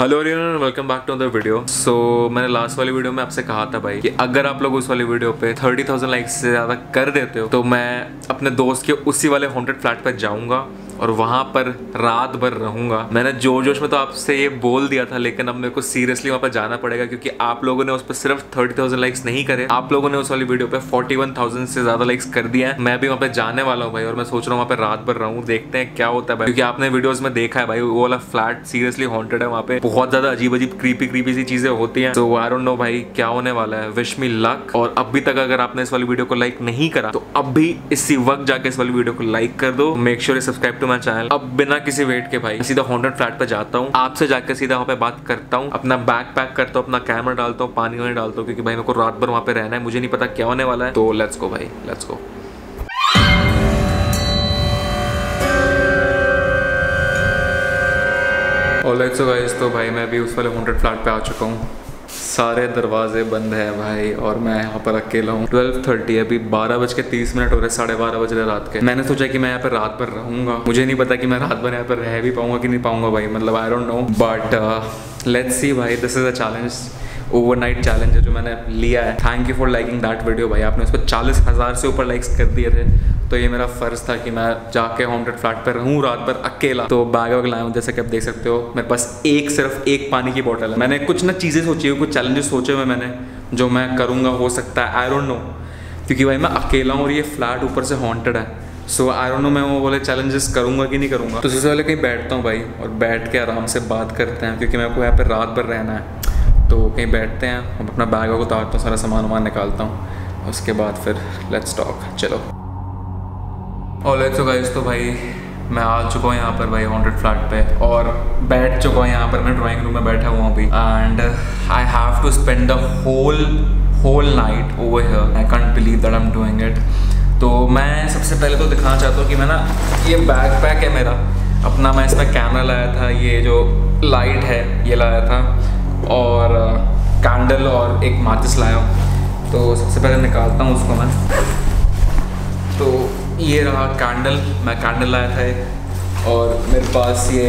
Hello welcome back to other video so मैंने last वाली video में आपसे कहा था भाई कि अगर आप लोग उस वाली वीडियो पे 30,000 लाइक्स से ज़्यादा कर देते हो तो मैं अपने दोस्त के उसी वाले हॉन्टेड फ्लैट पर जाऊँगा। और वहाँ पर रात भर रहूँगा। मैंने ज़ोर जोश में तो आपसे ये बोल दिया था, लेकिन अब मेरे को सीरियसली वहाँ पर जाना पड़ेगा, क्योंकि आप लोगों ने उस पर सिर्फ़ थर्टी थाउज़ेंड लाइक्स नहीं करे। आप लोगों ने उस वाली वीडियो पे फोर्टी वन थाउज़ेंड से ज़्यादा लाइक्स कर दिया है। मैं भी वहाँ पे जाने वाला हूँ भाई, और मैं सोच रहा हूँ वहाँ पे रात भर रहूँ, देखते हैं क्या होता है भाई। क्योंकि आपने वीडियोज़ में देखा है भाई, वो वाला फ्लैट सीरियसली हॉन्टेड है वहाँ पे। बहुत ज़्यादा अजीब अजीब क्रीपी क्रीपी सी चीज़ें होती है। तो डोंट नो भाई क्या होने वाला है। विश मी लक और अभी तक अगर आपने इस वाली वीडियो को लाइक नहीं करा तो अभी इसी वक्त जाके इस वाली वीडियो को लाइक कर दो। Make sure subscribe to my channel. अब बिना किसी वेट के भाई, सीधा हॉन्टेड फ्लैट पे जाता हूँ। आपसे जाकर सीधा वहाँ पे बात करता हूँ। अपना बैग पैक करता हूँ, अपना कैमरा डालता हूँ, पानी वानी डालता हूँ, क्योंकि भाई मेरे को रात भर वहाँ पे रहना है। मुझे नहीं पता क्या होने वाला है। तो लेट्स गो भाई let's go alright so guys तो भाई मैं भी उस वाले हॉन्टेड फ्लैट पे आ चुका हूँ। सारे दरवाजे बंद है भाई, और मैं यहाँ पर अकेला हूँ। ट्वेल्व थर्टी अभी बारह बज के तीस मिनट हो रहे साढ़े बारह बज रहे रात के। मैंने सोचा कि मैं यहाँ पर रात भर रहूँगा। मुझे नहीं पता कि मैं रात भर यहाँ पर रह भी पाऊँगा कि नहीं पाऊँगा भाई मतलब I don't know but let's see भाई this is a challenge overnight challenge है जो मैंने लिया है। Thank you for liking that video भाई, आपने उसको चालीस हज़ार से ऊपर लाइक्स कर दिए थे। तो ये मेरा फ़र्ज़ था कि मैं जाके हॉन्टेड फ्लैट पर रहूँ रात भर अकेला। तो बैग वैग लाया हूँ जैसे कि आप देख सकते हो, मेरे पास एक सिर्फ़ एक पानी की बॉटल है। मैंने कुछ ना चीज़ें सोची हुई, कुछ चैलेंजेस सोचे हुए मैंने, जो मैं करूँगा, हो सकता है आई डोंट नो क्योंकि भाई मैं अकेला हूँ और ये फ्लैट ऊपर से हॉन्टेड है। सो आई डोंट नो मैं वो बोले चैलेंजेस करूँगा कि नहीं करूँगा। तो सबसे पहले कहीं बैठता हूँ भाई और बैठ के आराम से बात करते हैं, क्योंकि मेरे को यहाँ पर रात भर रहना है। तो कहीं बैठते हैं, हम अपना बैग वैग उतारता हूँ, सारा सामान वामान निकालता हूँ। उसके बाद फिर लेट्स टॉक चलो। और तो गाइस तो भाई मैं आ चुका हूँ यहाँ पर भाई हॉन्टेड फ्लैट पे और बैठ चुका हूँ यहाँ पर, मैं ड्राइंग रूम में बैठा हुआ हूँ अभी। And I have to spend the whole whole night over here I can't believe that I am doing it तो मैं सबसे पहले तो दिखाना चाहता हूँ कि मैं ना, ये बैग पैक है मेरा। अपना मैं इसमें कैमरा लाया था, ये जो लाइट है, ये लाया था। और कैंडल और एक माचिस लाया तो सबसे पहले निकालता हूँ उसको मैं। तो ये रहा कैंडल। मैं कैंडल लाया था और मेरे पास ये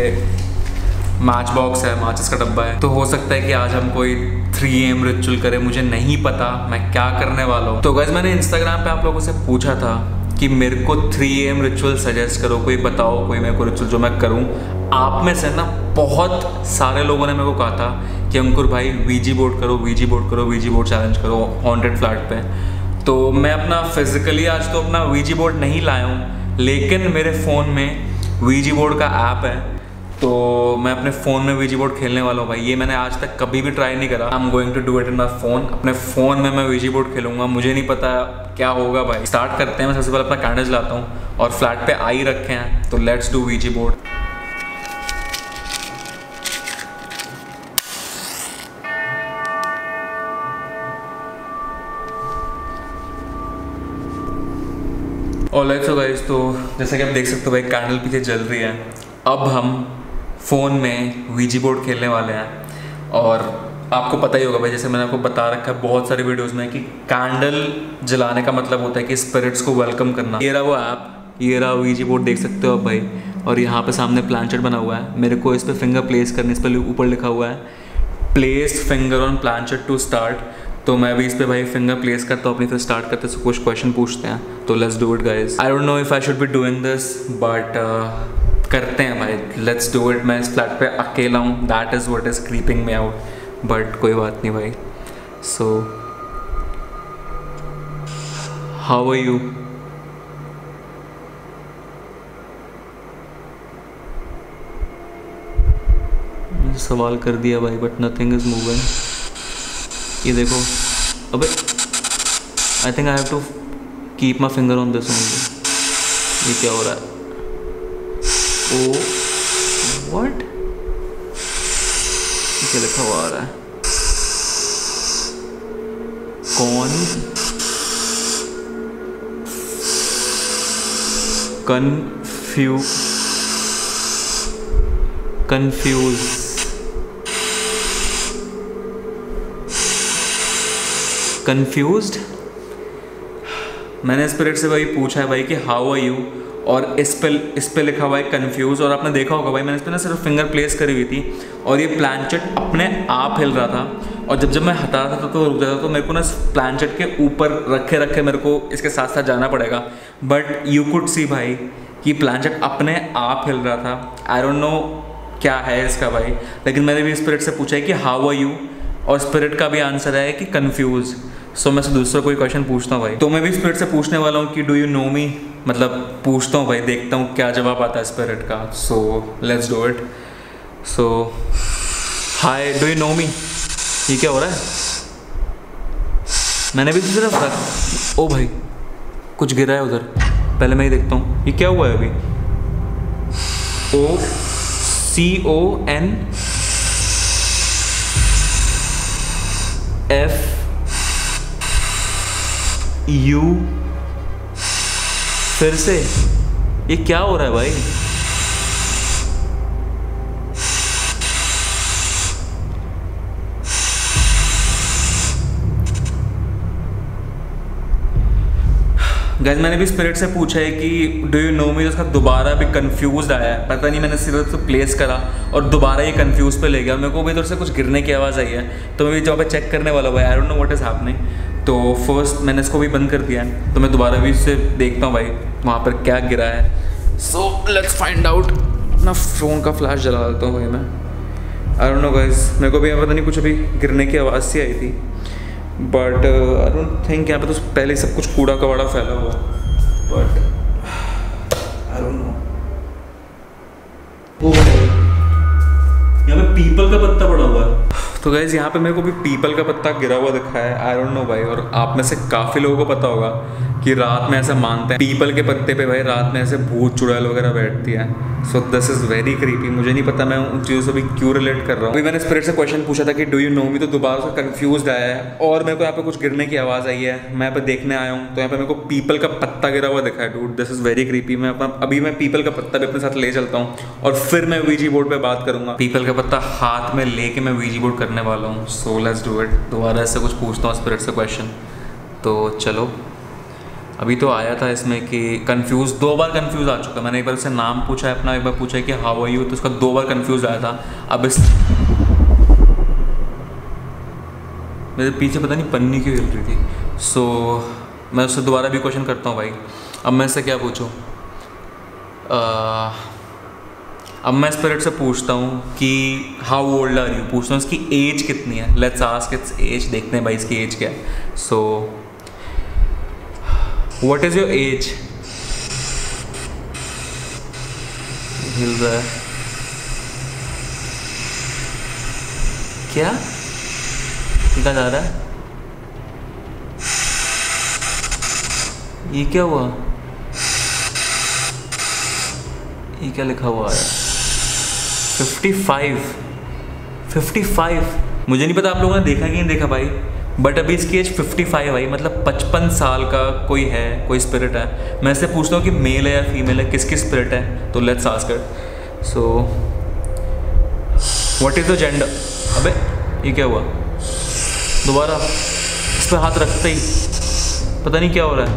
मैच बॉक्स है माचिस का डब्बा है। तो हो सकता है कि आज हम कोई थ्री एम रिचुअल करें, मुझे नहीं पता। मैं क्या करने वाला हूँ? तो गैस मैंने इंस्टाग्राम पे आप लोगों से पूछा था कि मेरे को थ्री एम रिचुअल सजेस्ट करो, कोई बताओ, कोई मेरे को रिचुअल जो मैं करूँ। आप में से ना बहुत सारे लोगों ने मेरे को कहा था कि अंकुर भाई वीजी बोर्ड करो वीजी बोर्ड करो वीजी बोर्ड चैलेंज करो हॉन्टेड फ्लैट पे। तो मैं अपना फिजिकली आज तो अपना वीजी बोर्ड नहीं लाया हूँ, लेकिन मेरे फ़ोन में वीजी बोर्ड का ऐप है। तो मैं अपने फ़ोन में वीजी बोर्ड खेलने वाला हूँ भाई। ये मैंने आज तक कभी भी ट्राई नहीं करा। I am going to do it in my phone अपने फ़ोन में मैं वीजी बोर्ड खेलूँगा। मुझे नहीं पता क्या होगा भाई। स्टार्ट करते हैं। मैं सबसे पहले अपना कैंडल्स लाता हूँ और फ्लैट पे आई रखे हैं। तो let's do Ouija board like so guys तो जैसा कि आप देख सकते हो भाई कैंडल पीछे जल रही है। अब हम फ़ोन में वीजी बोर्ड खेलने वाले हैं। और आपको पता ही होगा भाई, जैसे मैंने आपको बता रखा है बहुत सारे वीडियोस में कि कैंडल जलाने का मतलब होता है कि स्पिरिट्स को वेलकम करना। ये रहा वो ऐप ये रहा वीजी बोर्ड देख सकते हो आप भाई। और यहाँ पे सामने प्लानचेट बना हुआ है। मेरे को इस पर फिंगर प्लेस करने, इस पर ऊपर लिखा हुआ है place finger on planchette to start तो मैं भी इस पर भाई फिंगर प्लेस करता हूँ, अपनी फिर स्टार्ट करते कुछ क्वेश्चन पूछते हैं। तो let's do it guys I don't know if I should be doing this but करते हैं भाई. लेट्स डू इट मैं इस फ्लैट पे अकेला हूँ. That is what is creeping me out but कोई बात नहीं भाई. सो हाउ आर यू सवाल कर दिया भाई बट नथिंग इज़ मूविंग ये देखो. अबे I think I have to keep my finger on this ये क्या हो रहा है? ओ व्हाट क्या लिखा हुआ आ रहा है? कौन? कन्फ्यू कन्फ्यूज़ कन्फ्यूज़ मैंने स्पिरिट से भाई पूछा है भाई कि हाउ आर यू और इस पे इस पे लिखा हुआ है कंफ्यूज और आपने देखा होगा भाई, मैंने इस पर ना सिर्फ़ फिंगर प्लेस करी हुई थी, और ये प्लानचेट अपने आप हिल रहा था, और जब जब मैं हटा रहा था तो रुक जाता तो मेरे को ना प्लानचेट के ऊपर रखे रखे मेरे को इसके साथ साथ जाना पड़ेगा। बट यू कुड सी भाई, कि प्लानचेट अपने आप हिल रहा था। आई डोंट नो क्या है इसका भाई, लेकिन मैंने भी स्पिरिट से पूछा है कि हाउ आर यू और स्पिरिट का भी आंसर है कि कन्फ्यूज़ सो so, मैं से दूसरा कोई क्वेश्चन पूछता हूँ भाई। तो मैं भी स्पिरिट से पूछने वाला हूँ कि डू यू नो मी मतलब पूछता हूँ भाई देखता हूँ क्या जवाब आता है स्पिरिट का। So let's do it so hi do you know me ये क्या हो रहा है? मैंने भी सिर्फ़ रख। ओ भाई कुछ गिरा है उधर। पहले मैं ही देखता हूँ। ये क्या हुआ है अभी? O C O N F U फिर से। ये क्या हो रहा है भाई? गैस मैंने भी स्पिरिट से पूछा है कि डू यू नो मी उसका दोबारा भी कंफ्यूज आया है। पता नहीं, मैंने सिर्फ़ तो प्लेस करा और दोबारा ये कंफ्यूज पे ले गया। मेरे को भी इधर से कुछ गिरने की आवाज़ आई है। तो मैं भी पे चेक करने वाला हुआ I don't know what is happening तो फ़र्स्ट मैंने इसको भी बंद कर दिया है। तो मैं दोबारा भी इससे देखता हूँ भाई, वहाँ पर क्या गिरा है। सो लेट्स फाइंड आउट ना फ़ोन का फ्लैश जला देता हूँ भाई मैं। आई डोंट नो गाइस मेरे को भी पता नहीं कुछ अभी गिरने की आवाज़ सी आई थी। बट आई डोंट थिंक यहाँ पे तो पहले सब कुछ कूड़ा कबाड़ा फैला हुआ। बट आई डोंट नो यहाँ पे पीपल का पत्ता पड़ा हुआ है। तो गैज़ यहाँ पे मेरे को भी पीपल का पत्ता गिरा हुआ दिखा है। आई डोंट नो भाई और आप में से काफ़ी लोगों को पता होगा। कि रात में ऐसा मानते हैं। पीपल के पत्ते पे भाई रात में ऐसे भूत चुड़ैल वगैरह बैठती है। So this is very creepy मुझे नहीं पता मैं उन चीज़ों से भी क्यों रिलेट कर रहा हूँ। अभी मैंने स्पिरिट से क्वेश्चन पूछा था कि डू यू नो मी तो दोबारा से कन्फ्यूज़ आया है। और मेरे को यहाँ पे कुछ गिरने की आवाज़ आई है। मैं यहाँ पे देखने आया हूँ। तो यहाँ पे मेरे को पीपल का पत्ता गिरा हुआ दिखा है dude this is very creepy मैं अपना अभी मैं पीपल का पत्ता भी अपने साथ ले चलता हूँ। और फिर मैं वीजी बोर्ड पर बात करूँगा। पीपल का पत्ता हाथ में लेके मैं वीजी बोर्ड करने वाला हूँ। सो लेट्स डू इट दोबारा ऐसे कुछ पूछता हूँ स्पिरिट से क्वेश्चन तो चलो। अभी तो आया था इसमें कि कंफ्यूज दो बार कंफ्यूज आ चुका मैंने एक बार उससे नाम पूछा है अपना एक बार पूछा है कि हाउ आर यू तो उसका दो बार कंफ्यूज आया था। अब इस मेरे पीछे पता नहीं पन्नी क्यों हिल रही थी। सो so, मैं उससे दोबारा भी क्वेश्चन करता हूँ भाई। अब मैं इससे क्या पूछूँ? अब मैं स्पिरिट से पूछता हूँ कि हाउ ओल्ड आर यू पूछता हूँ इसकी एज कितनी है? लेट्स आस्क इट्स एज देखते हैं भाई इसकी एज क्या है। So so, what is your age हिल रहा है क्या? लिखा जा रहा है ये क्या हुआ? ये क्या लिखा हुआ है? फिफ्टी फाइव फिफ्टी फाइव मुझे नहीं पता आप लोगों ने देखा कि नहीं देखा भाई। बट अभी इसकी एज 55 है भाई मतलब 55 साल का कोई है, कोई स्पिरिट है। मैं इससे पूछता हूँ कि मेल है या फीमेल है, किसकी स्पिरिट है? तो let's ask her so what is the gender अबे, ये क्या हुआ? दोबारा, इस पर हाथ रखते ही, पता नहीं क्या हो रहा है।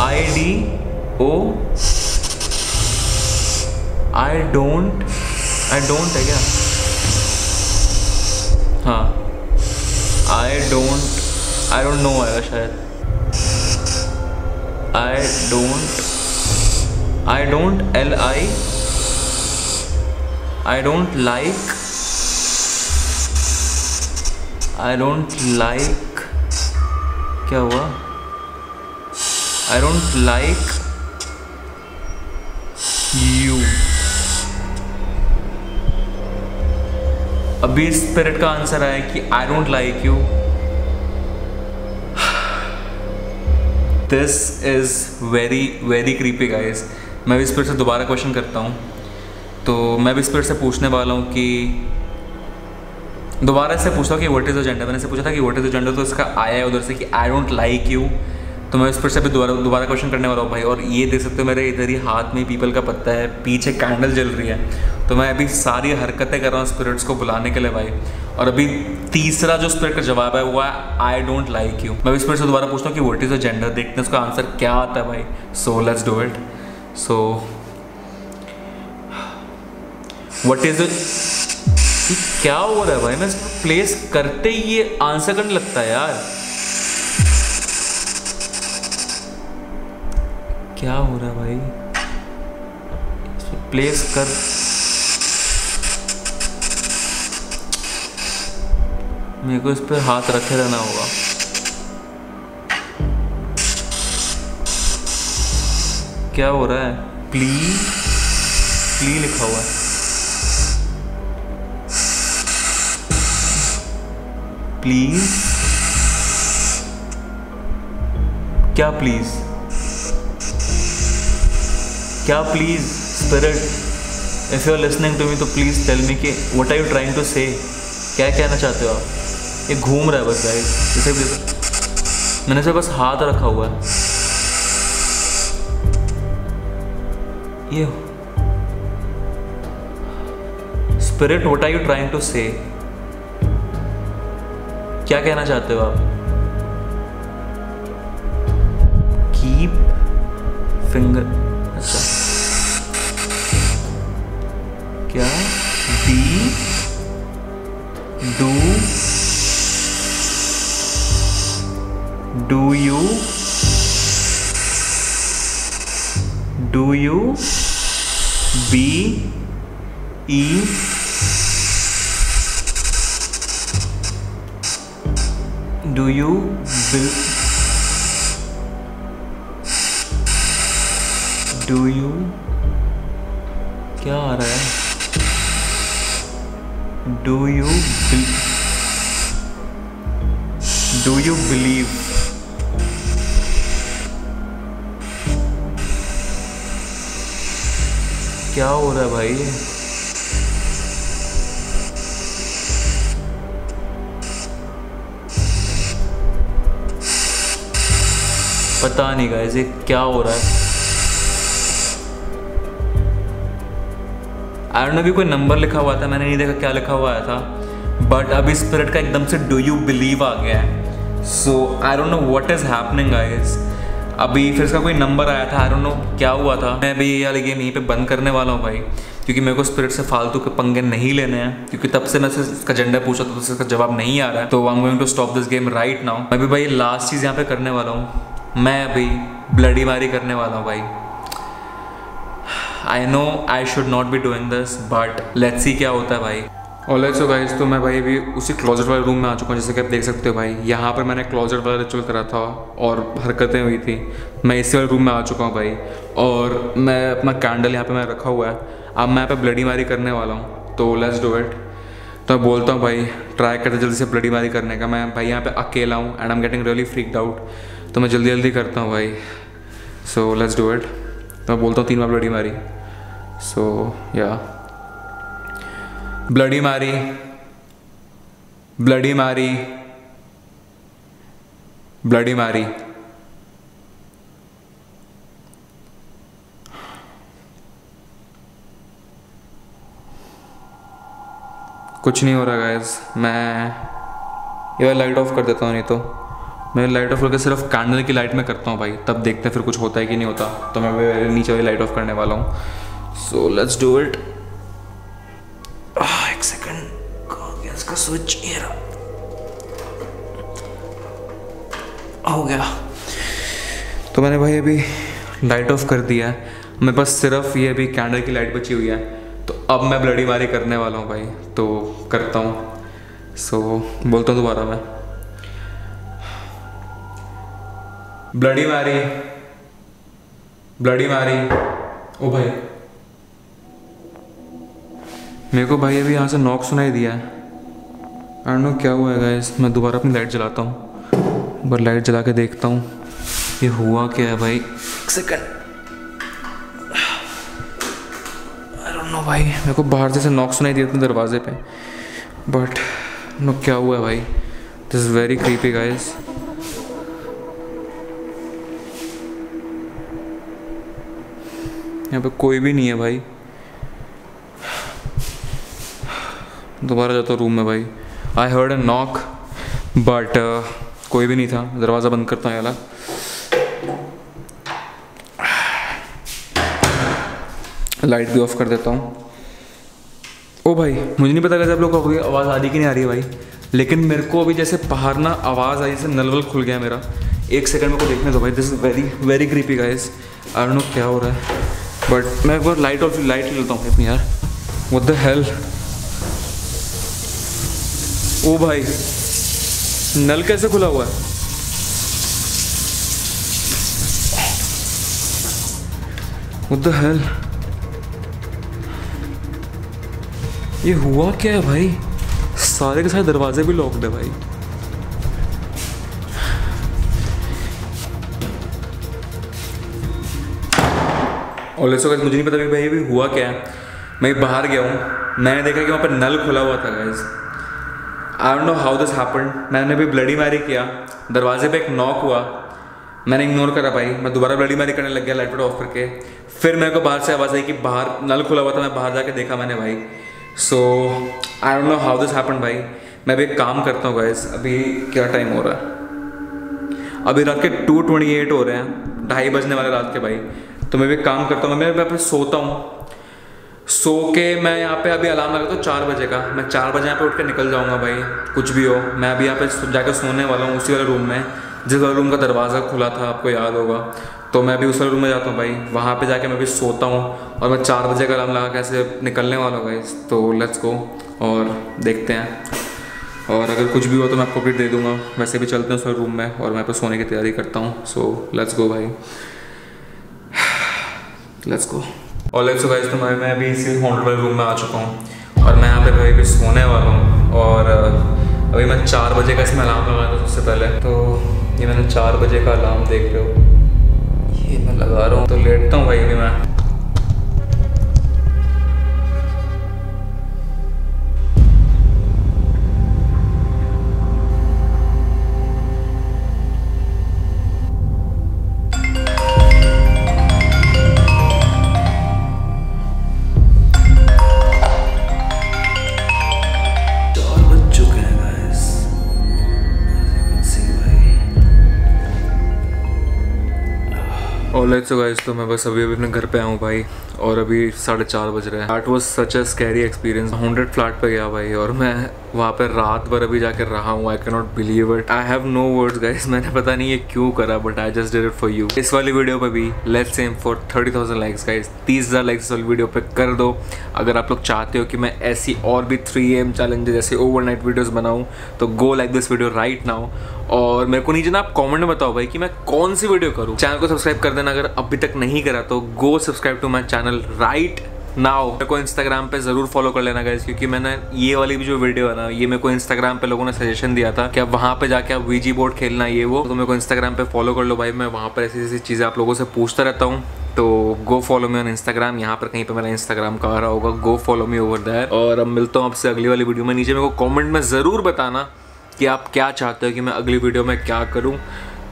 I D O I don't I don't है क्या? हाँ। आई डोंट नो आएगा शायद। I don't I don't L I I don't like I don't like क्या हुआ? आई डोंट लाइक यू अभी स्पिरिट का आंसर आया कि I don't like you this is very very creepy guys मैं भी स्पिरिट से दोबारा क्वेश्चन करता हूँ। तो मैं भी स्पिरिट से पूछने वाला हूँ कि दोबारा से पूछता हूँ कि वोट इज़ द जेंडर मैंने से पूछा था कि वोट इज़ द जेंडर तो इसका आया है उधर से कि आई डोंट लाइक यू तो मैं इस पर से अभी दोबारा दोबारा क्वेश्चन करने वाला हूँ भाई, और ये देख सकते हो मेरे इधर ही हाथ में पीपल का पत्ता है, पीछे कैंडल जल रही है। तो मैं अभी सारी हरकतें कर रहा हूँ स्पिरिट्स को बुलाने के लिए भाई। और अभी तीसरा जो स्पिरिट का जवाब है, वो है आई डोंट लाइक यू मैं स्पिरिट से दोबारा पूछता हूँ कि वट इज़ अ जेंडर देखते हैं उसका आंसर क्या आता है भाई। So let's do it so what is क्या हो रहा है भाई? मैं प्लेस करते ही ये आंसर करने लगता है यार। क्या हो रहा है भाई? प्लेस कर मेरे को इस पर हाथ रखे रहना होगा। क्या हो रहा है? प्ली? प्ली लिखा हुआ है। प्लीज़? क्या प्लीज़? क्या please, spirit? If you are listening to me तो प्लीज़ टेल मी कि what are you trying to say क्या कहना चाहते हो आप? ये घूम रहा है बस गाइस जैसे भी मैंने से बस हाथ रखा हुआ है. ये spirit what are you trying to say क्या कहना चाहते हो आप? Keep finger you? क्या आ रहा है? Do you do you believe? क्या हो रहा है भाई? पता नहीं गाइस ये क्या हो रहा है? आई नो भी कोई नंबर लिखा हुआ था, मैंने नहीं देखा क्या लिखा हुआ था। बट अभी स्पिरिट का एकदम से डू यू बिलीव आ गया है। So I don't know what is happening guys अभी फिर इसका कोई नंबर आया था आई डोंट नो क्या हुआ था। मैं अभी ये वाली गेम यहीं पे बंद करने वाला हूँ भाई, क्योंकि मेरे को स्पिरिट से फालतू के पंगे नहीं लेने हैं, क्योंकि तब से मैं इसका जेंडर पूछा था तो इसका जवाब नहीं आ रहा है। तो I am going to stop this game right now मैं भी भाई लास्ट चीज़ यहाँ पे करने वाला हूँ। मैं अभी ब्लडी मारी करने वाला हूँ भाई। I know I should not be doing this but let's see क्या होता है भाई। ऑलराइट सो गाइस तो मैं भाई अभी उसी क्लोजर वाले रूम में आ चुका हूँ, जैसे कि आप देख सकते हो भाई। यहाँ पर मैंने क्लोजर वाला रिचुअल करा था और हरकतें हुई थी। मैं इसी वाले रूम में आ चुका हूँ भाई और मैं अपना कैंडल यहाँ पे मैं रखा हुआ है। अब मैं यहाँ पे ब्लडी मारी करने वाला हूँ तो लेट्स डू इट तो मैं बोलता हूँ भाई ट्राई करते जल्दी से ब्लडी मारी करने का। मैं भाई यहाँ पे अकेला हूँ and I am getting really freaked out तो मैं जल्दी जल्दी करता हूँ भाई। सो लेट्स डू इट मैं बोलता हूँ, तीन बार ब्लडी मारी। सो या ब्लडी मारी। ब्लडी मारी। ब्लडी मारी। कुछ नहीं हो रहा गैस मैं ये लाइट ऑफ़ कर देता हूँ, नहीं तो। मैं लाइट ऑफ़ करके सिर्फ़ कैंडल की लाइट में करता हूँ भाई। तब देखते हैं फिर कुछ होता है कि नहीं होता। तो मैं भी नीचे वाली लाइट ऑफ़ करने वाला हूँ। सो लेट्स डू इट एक सेकंड गैस का स्विच ये हो गया। तो मैंने भाई अभी लाइट ऑफ़ कर दिया है। मेरे पास सिर्फ़ ये अभी कैंडल की लाइट बची हुई है। तो अब मैं ब्लडी मारी करने वाला हूँ भाई। तो करता हूँ। सो so, बोलता हूँ दोबारा मैं। ब्लडी मारी ब्लडी मारी ओ भाई। मेरे को भाई अभी यहाँ से नॉक सुनाई दिया है। आई नो क्या हुआ है गाइस मैं दोबारा अपनी लाइट जलाता हूँ। बट लाइट जला के देखता हूँ। ये हुआ क्या है भाई? एक सेकंड नो भाई। मेरे को बाहर से नॉक सुनाई दिया अपने दरवाजे पे। बट नो क्या हुआ है भाई। This is very creepy guys यहाँ पे कोई भी नहीं है भाई। दोबारा जाता हूँ रूम में भाई। I heard a knock but कोई भी नहीं था। दरवाज़ा बंद करता हूँ अलग लाइट भी ऑफ़ कर देता हूँ। ओ भाई, मुझे नहीं पता कैसे आप लोग को आवाज़ आ रही कि नहीं आ रही है भाई। लेकिन मेरे को अभी जैसे पहाड़ ना आवाज़ आई, जैसे नलवल खुल गया मेरा। एक सेकंड मेरे को देखने दो भाई। This is very very creepy guys I know क्या हो रहा है। बट मैं एक बार लाइट और लाइट लेता हूँ। अपनी यार। व्हाट द हेल ओ भाई नल कैसे खुला हुआ है? What the hell? ये हुआ क्या है भाई? सारे के सारे दरवाजे भी लॉक्ड है भाई। और सो मुझे नहीं पता भाई अभी हुआ क्या है। मैं बाहर गया हूँ। मैंने देखा कि वहाँ पर नल खुला हुआ था guys I don't know how this happen मैंने भी ब्लडी मैरी किया। दरवाजे पे एक नॉक हुआ। मैंने इग्नोर करा भाई। मैं दोबारा ब्लडी मैरी करने लग गया लाइट ऑफ़ करके। फिर मेरे को बाहर से आवाज़ आई कि बाहर नल खुला हुआ था, मैं बाहर जाके देखा मैंने भाई। So I don't know how this happen भाई। मैं अभी एक काम करता हूँ गाइज़ अभी क्या टाइम हो रहा है? अभी रात के टू ट्वेंटी एट हो रहे हैं। ढाई बजने वाले रात के भाई। तो मैं भी काम करता हूँ, मैं यहाँ पे सोता हूँ। सो के मैं यहाँ पे अभी अलार्म लगाता हूँ चार बजे का। मैं चार बजे यहाँ पे उठ के निकल जाऊँगा भाई, कुछ भी हो। मैं अभी यहाँ पे जाकर सोने वाला हूँ, उसी वाले रूम में, जिस वाले रूम का दरवाज़ा खुला था, आपको याद होगा। तो मैं भी उस वाले रूम में जाता हूँ भाई, वहाँ पे जाके मैं भी सोता हूँ। और मैं चार बजे का अलार्म लगा कैसे निकलने वाला हूँ भाई तो लेट्स गो और देखते हैं। और अगर कुछ भी हो तो मैं आपको अपडेट दे दूँगा। वैसे भी चलते हैं उस रूम में और मैं पे सोने की तैयारी करता हूँ। सो लेट्स गो भाई। लेट्स गो और लेट्स गाइस तो मैं मैं अभी इसी होटल वाले रूम में आ चुका हूँ। और मैं यहाँ पे भाई भी सोने वाला हूँ। और अभी मैं चार बजे का इसमें अलार्म लगाया था सबसे पहले। तो ये मैंने चार बजे का अलार्म देख रहे हो। ये मैं लगा रहा हूँ तो लेटता हूँ भाई अभी मैं। सो गाइस तो मैं बस अभी अभी अपने घर पे आऊँ भाई, और अभी साढ़े चार बज रहे हैं। That was such a scary experience hundred flat पे गया भाई, और मैं वहाँ पे रात भर अभी जाकर रहा हूँ। I can not believe it I have no words guys मैंने पता नहीं ये क्यों करा but I just did it for you इस वाली वीडियो पे भी let's same for thirty thousand likes guys तीस हज़ार लाइक्स वाली वीडियो पे कर दो। अगर आप लोग चाहते हो कि मैं ऐसी और भी थ्री एम चैलेंज जैसे ओवर नाइट वीडियोज़ बनाऊँ तो go like this video right now और मेरे को नीचे ना आप कमेंट में बताओ भाई कि मैं कौन सी वीडियो करूँ। चैनल को सब्सक्राइब कर देना, अगर अभी तक नहीं करा तो go subscribe to my channel right now मेरे को इंस्टाग्राम पे ज़रूर फॉलो कर लेना गाइज़ क्योंकि मैंने ये वाली भी जो वीडियो है ना, ये मेरे को इंस्टाग्राम पे लोगों ने सजेशन दिया था कि आप वहाँ पे जाके आप वीजी बोर्ड खेलना, ये वो। तो मेरे को इंस्टाग्राम पे फॉलो कर लो भाई, मैं वहाँ पर ऐसी ऐसी चीज़ें आप लोगों से पूछता रहता हूँ। तो go follow me on Instagram यहाँ पर कहीं पर मेरा इंस्टाग्राम का आ रहा होगा go follow me over there और अब मिलता हूँ आपसे अगली वाली वीडियो में। नीचे मेरे को कॉमेंट में ज़रूर बताना कि आप क्या चाहते हो कि मैं अगली वीडियो में क्या करूँ।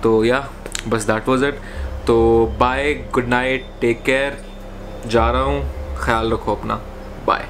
तो या, बस दैट वॉज़ इट तो bye good night take care जा रहा हूँ. ख्याल रखो अपना. बाय